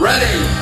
Ready.